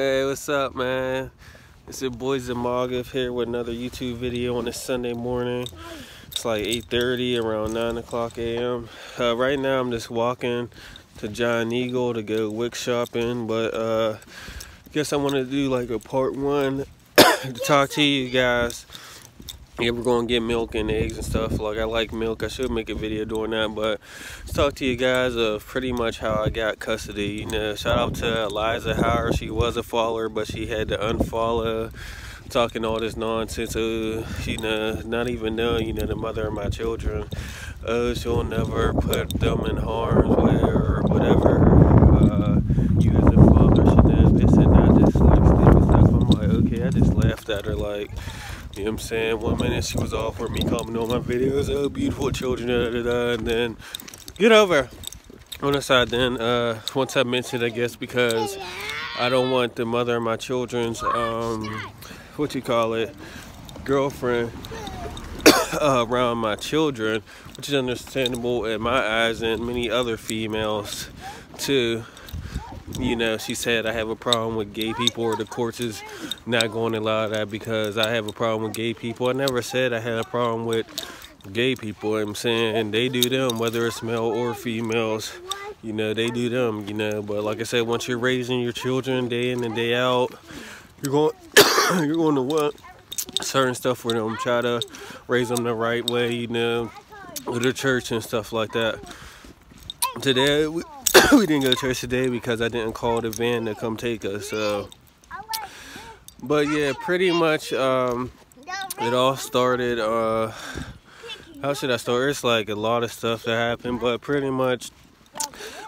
Hey, what's up, man? It's your boy Zamagov here with another YouTube video on a Sunday morning. It's like 8.30, around 9 o'clock a.m. Uh, right now, I'm just walking to Giant Eagle to go WIC shopping, but uh, I guess I want to do like a part one to talk to you guys yeah, we're going to get milk and eggs and stuff. Like, I like milk. I should make a video doing that. But let's talk to you guys of pretty much how I got custody. You know, shout out to Eliza Howard. She was a follower, but she had to unfollow. Talking all this nonsense. Uh, you know, not even knowing, you know, the mother of my children. Uh, she'll never put them in harm's way or whatever. Uh, you as a father should have this and that. Just like stupid stuff. I'm like, okay, I just laughed at her like you know what I'm saying? One minute she was all for me commenting on my videos, oh, beautiful children, da, da, da, and then get over. On the side, then, uh, once I mentioned, I guess, because I don't want the mother of my children's, um, what you call it, girlfriend around my children, which is understandable in my eyes and many other females, too you know, she said I have a problem with gay people or the courts is not going to allow that because I have a problem with gay people. I never said I had a problem with gay people. I'm saying and they do them, whether it's male or females. You know, they do them, you know. But like I said, once you're raising your children day in and day out, you're going you're going to want certain stuff for them. Try to raise them the right way, you know, with the church and stuff like that. Today, we, we didn't go to church today because I didn't call the van to come take us. So, but yeah, pretty much um, it all started. Uh, how should I start? It's like a lot of stuff that happened, but pretty much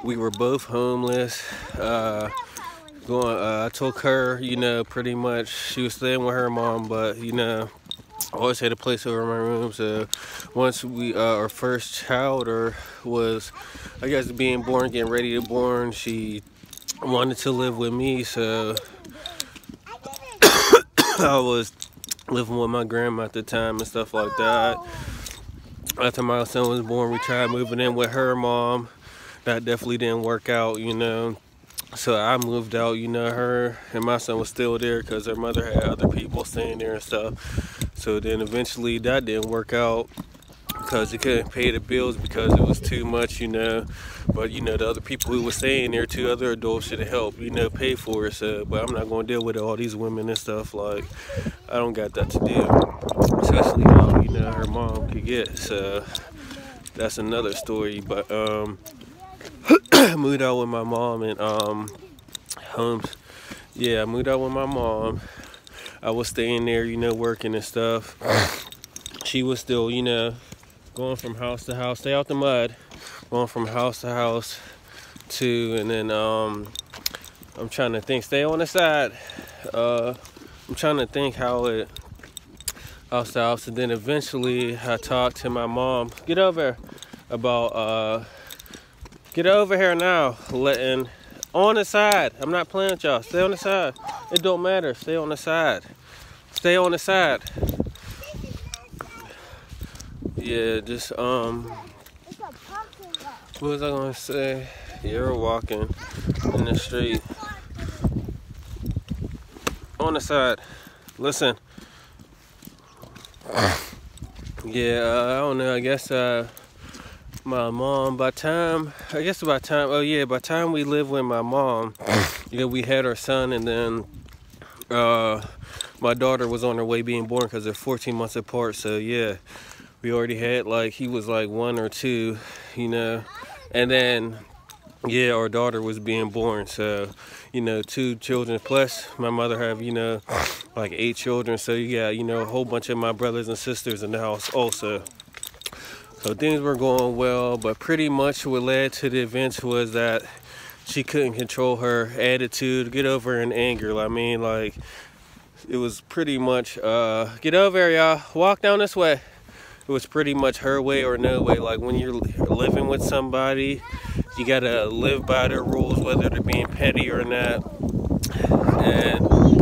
we were both homeless. Uh, going, uh, I took her, you know, pretty much she was staying with her mom, but you know always had a place over my room. So once we, uh, our first child or was, I guess, being born, getting ready to born, she wanted to live with me. So I was living with my grandma at the time and stuff like that. After my son was born, we tried moving in with her mom. That definitely didn't work out, you know. So I moved out, you know, her and my son was still there because her mother had other people staying there and stuff. So then eventually that didn't work out because he couldn't pay the bills because it was too much, you know. But you know, the other people who were staying there, two other adults should have helped, you know, pay for it. So, but I'm not gonna deal with all these women and stuff. Like, I don't got that to do, especially how you know her mom could get. So that's another story. But um, moved out with my mom and um, homes. Yeah, I moved out with my mom I was staying there, you know, working and stuff. She was still, you know, going from house to house, stay out the mud, going from house to house to, and then um, I'm trying to think, stay on the side. Uh, I'm trying to think how it, house to house, and then eventually I talked to my mom, get over about, uh, get over here now, letting, on the side. I'm not playing with y'all, stay on the side. It don't matter. Stay on the side. Stay on the side. Yeah, just um. What was I gonna say? You're walking in the street on the side. Listen. Yeah, I don't know. I guess uh, my mom. By time, I guess by time. Oh yeah, by time we lived with my mom, you know, we had our son, and then uh, my daughter was on her way being born because they're 14 months apart. So yeah, we already had like he was like one or two, you know, and then yeah, our daughter was being born. So you know, two children plus my mother have you know like eight children. So you got you know a whole bunch of my brothers and sisters in the house also. So things were going well, but pretty much what led to the events was that she couldn't control her attitude, get over her in anger. I mean, like, it was pretty much, uh, get over y'all, walk down this way. It was pretty much her way or no way. Like, when you're living with somebody, you gotta live by their rules, whether they're being petty or not. And you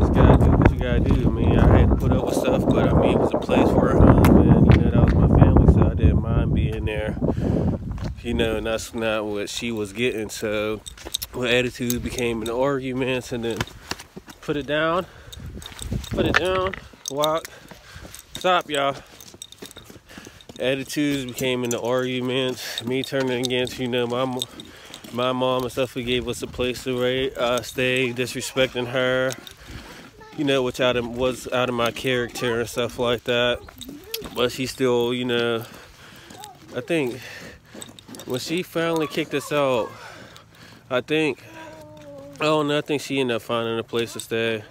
just gotta do what you gotta do. I mean, I had to put up with stuff, but I mean, it was a place for a home, and you know, that was my family, so I didn't mind being there. you know, and that's not what she was getting. So, with attitude became an argument, and then put it down, put it down, walk, stop, y'all. Attitudes became an argument. Me turning against, you know, my my mom and stuff. Who gave us a place to uh, stay, disrespecting her. You know, which out of, was out of my character and stuff like that. But she still, you know, I think when she finally kicked us out, I think, oh no, I think she ended up finding a place to stay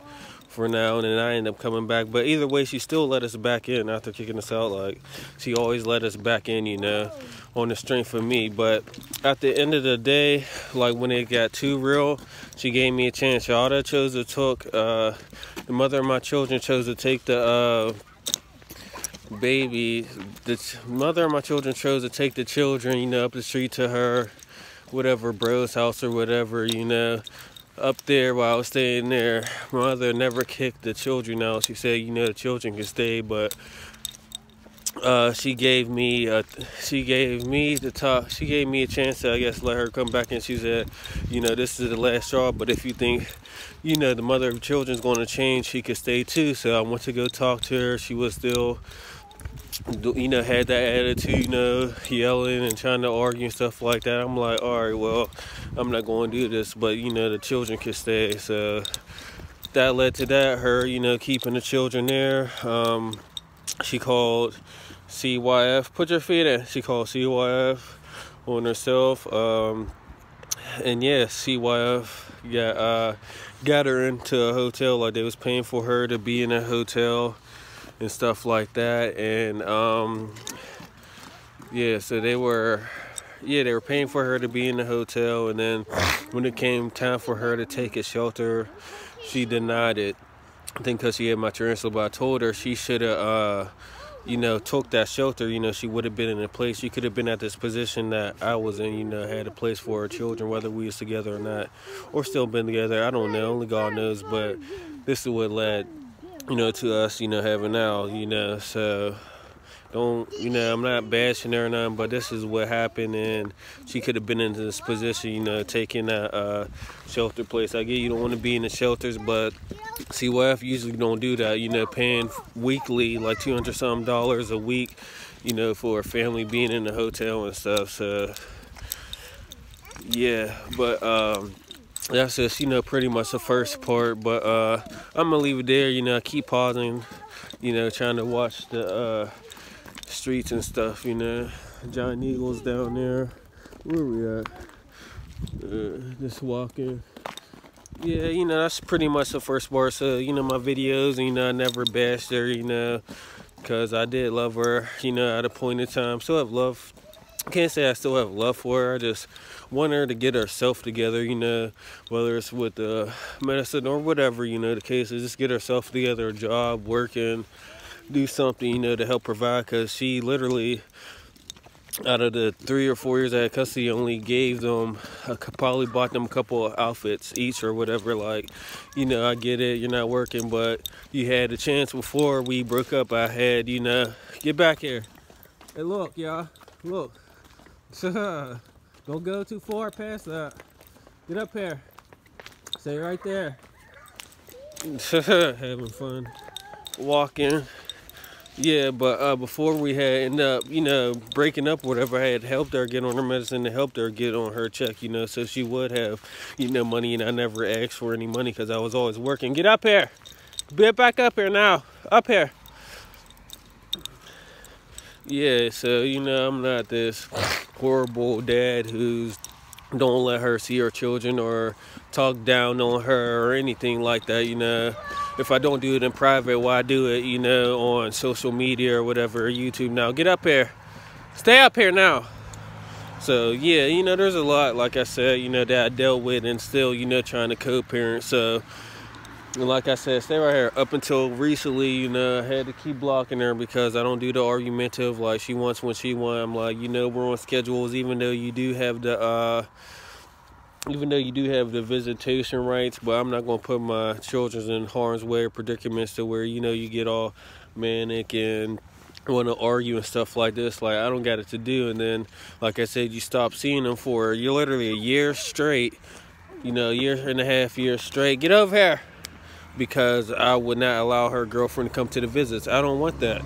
for now, and then I ended up coming back. But either way, she still let us back in after kicking us out. Like she always let us back in, you know, on the strength of me. But at the end of the day, like when it got too real, she gave me a chance. Y'all that chose to took uh, the mother of my children chose to take the uh, baby, the mother of my children chose to take the children, you know, up the street to her, whatever, bro's house or whatever, you know, up there while I was staying there. My mother never kicked the children out. She said, you know, the children can stay, but uh, she gave me she gave me the talk she gave me a chance to I guess let her come back and she said you know this is the last straw but if you think you know the mother of children's going to change she could stay too so I went to go talk to her she was still you know, had that attitude, you know, yelling and trying to argue and stuff like that. I'm like, all right, well, I'm not going to do this, but you know, the children can stay. So that led to that. Her, you know, keeping the children there. Um, she called CYF. Put your feet in. She called CYF on herself. Um, and yeah, CYF got uh, got her into a hotel. Like they was paying for her to be in a hotel and stuff like that. And um, yeah, so they were, yeah, they were paying for her to be in the hotel. And then when it came time for her to take a shelter, she denied it. I think because she had my transfer, but I told her she should have, uh, you know, took that shelter. You know, she would have been in a place. She could have been at this position that I was in. You know, had a place for her children, whether we was together or not, or still been together. I don't know. Only God knows. But this is what led you know, to us, you know, having now, you know, so don't, you know, I'm not bashing her or nothing, but this is what happened, and she could have been in this position, you know, taking a uh, shelter place. I get you don't want to be in the shelters, but CYF usually don't do that, you know, paying weekly, like 200 some dollars a week, you know, for a family being in the hotel and stuff, so yeah, but, um, that's just you know pretty much the first part but uh i'm gonna leave it there you know keep pausing you know trying to watch the uh streets and stuff you know. Giant eagles down there. Where we at? Uh, just walking. Yeah you know that's pretty much the first part so you know my videos you know i never bashed her you know because i did love her you know at a point in time. Still have love can't say i still have love for her i just want her to get herself together, you know, whether it's with the medicine or whatever, you know, the case is just get herself together, a job, working, do something, you know, to help provide because she literally out of the three or four years I had custody, only gave them, I probably bought them a couple of outfits each or whatever. Like, you know, I get it, you're not working, but you had a chance before we broke up. I had, you know, get back here. Hey, look, y'all, look. Don't go too far past that. Get up here. Stay right there. Having fun. Walking. Yeah, but uh, before we had end up, you know, breaking up whatever, I had helped her get on her medicine and helped her get on her check, you know, so she would have, you know, money, and I never asked for any money because I was always working. Get up here. Get back up here now. Up here. Yeah, so, you know, I'm not this horrible dad who's don't let her see her children or talk down on her or anything like that you know. If i don't do it in private why do it you know on social media or whatever youtube? Now get up here. Stay up here now. So yeah you know there's a lot like i said you know that i dealt with and still you know trying to co-parent. So and like I said, stay right here. Up until recently, you know, I had to keep blocking her because I don't do the argumentative. Like she wants when she wants. I'm like, you know, we're on schedules. Even though you do have the, uh, even though you do have the visitation rights, but I'm not gonna put my children in harm's way or predicaments to where you know you get all manic and want to argue and stuff like this. Like I don't got it to do, and then, like I said, you stop seeing them for you're literally a year straight. You know, year and a half, year straight. Get over here, because I would not allow her girlfriend to come to the visits. I don't want that.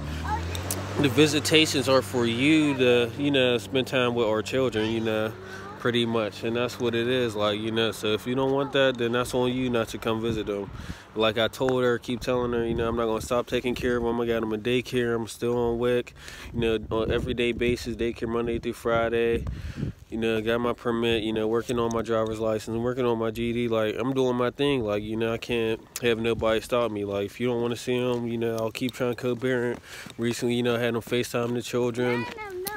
The visitations are for you to, you know, spend time with our children. You know pretty much and that's what it is like you know so if you don't want that then that's on you not to come visit them like i told her keep telling her you know i'm not going to stop taking care of them i got them in daycare i'm still on wic you know on everyday basis daycare monday through friday you know got my permit you know working on my driver's license working on my GED like i'm doing my thing like you know i can't have nobody stop me like if you don't want to see them you know i'll keep trying to co-parent recently you know i had them facetime the children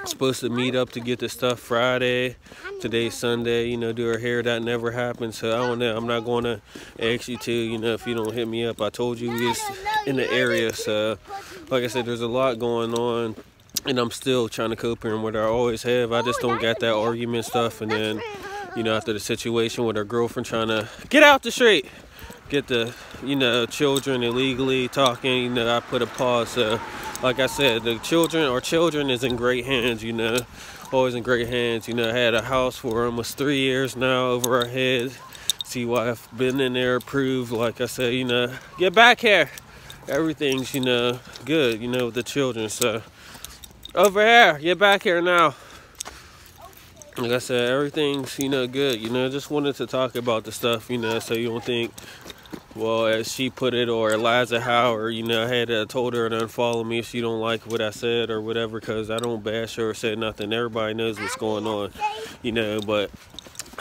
supposed to meet up to get the stuff Friday. Today's Sunday, you know, do her hair. That never happened. So I don't know. I'm not going to ask you to, you know, if you don't hit me up. I told you we just in the area. So, like I said, there's a lot going on. And I'm still trying to cope with what I always have. I just oh, don't got that argument stuff. And then, you know, after the situation with her girlfriend trying to get out the street, get the, you know, children illegally talking, you know, I put a pause. So, like I said, the children or children is in great hands, you know, always in great hands. You know, I had a house for almost three years now over our heads. See why I've been in there approved. Like I said, you know, get back here. Everything's, you know, good, you know, with the children. So, over here, get back here now. Like I said, everything's, you know, good. You know, just wanted to talk about the stuff, you know, so you don't think well, as she put it, or Eliza Howard, you know, I had uh, told her to unfollow me if she don't like what I said or whatever, because I don't bash her or say nothing. Everybody knows what's going on, you know, but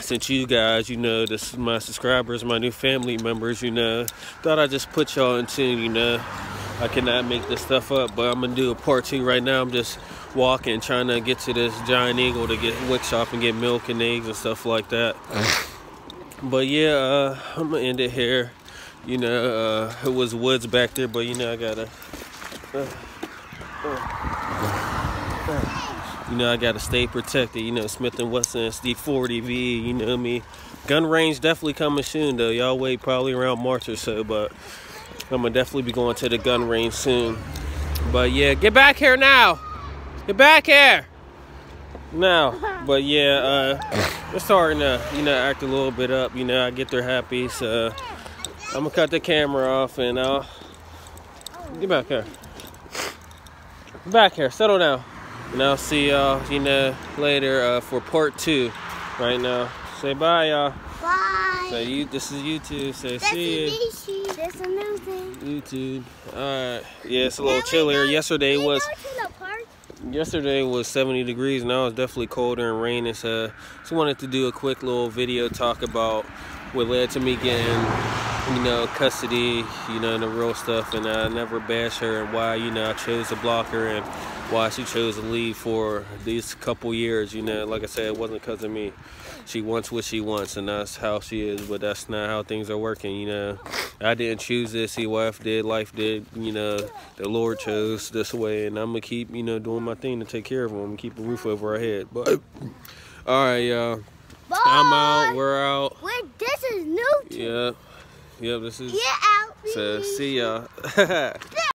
since you guys, you know, this is my subscribers, my new family members, you know, thought I'd just put y'all in tune, you know. I cannot make this stuff up, but I'm gonna do a part two right now. I'm just walking, trying to get to this giant eagle to get WIC shop and get milk and eggs and stuff like that. but yeah, uh, I'm gonna end it here. You know, uh, it was woods back there, but you know, I gotta. Uh, uh, you know, I gotta stay protected. You know, Smith and Wesson SD40V. You know me. Gun range definitely coming soon, though. Y'all wait probably around March or so, but I'm gonna definitely be going to the gun range soon. But yeah, get back here now. Get back here now. But yeah, uh, it's starting to you know act a little bit up. You know, I get there happy, so. I'm gonna cut the camera off and I'll get back here. Get back here, settle down. And I'll see y'all, you know, later uh, for part two. Right now, say bye, y'all. Bye. Say you. This is YouTube. Say see you. A new thing. YouTube. All right. Yeah, it's a little chillier. Yesterday was. Yesterday was 70 degrees. Now it's definitely colder and raining. So, just wanted to do a quick little video talk about what led to me getting you know, custody, you know, and the real stuff, and I never bash her and why, you know, I chose to block her and why she chose to leave for these couple years, you know, like I said, it wasn't because of me. She wants what she wants, and that's how she is, but that's not how things are working, you know. I didn't choose this, he wife did, life did, you know, the Lord chose this way, and I'm gonna keep, you know, doing my thing to take care of them and keep a roof over our head. But, all right, y'all. I'm out, we're out. Wait, this is new. Yeah. Yep, this is. Get out. So, see y'all.